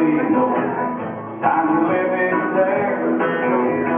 way, Time to live in there.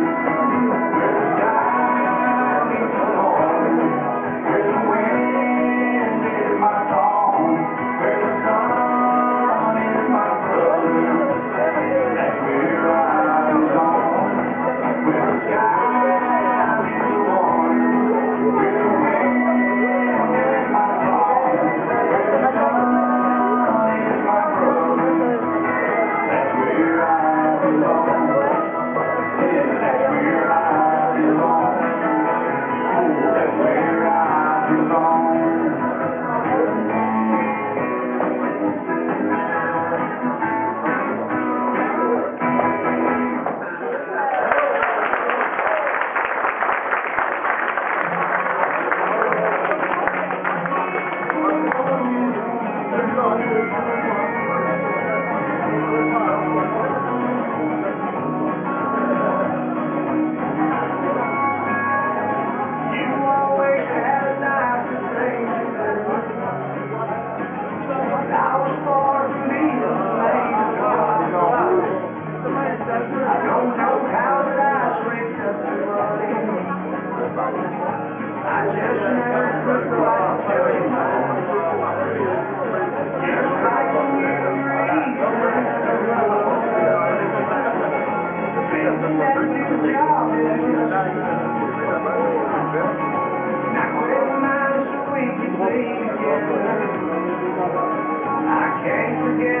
I can't forget.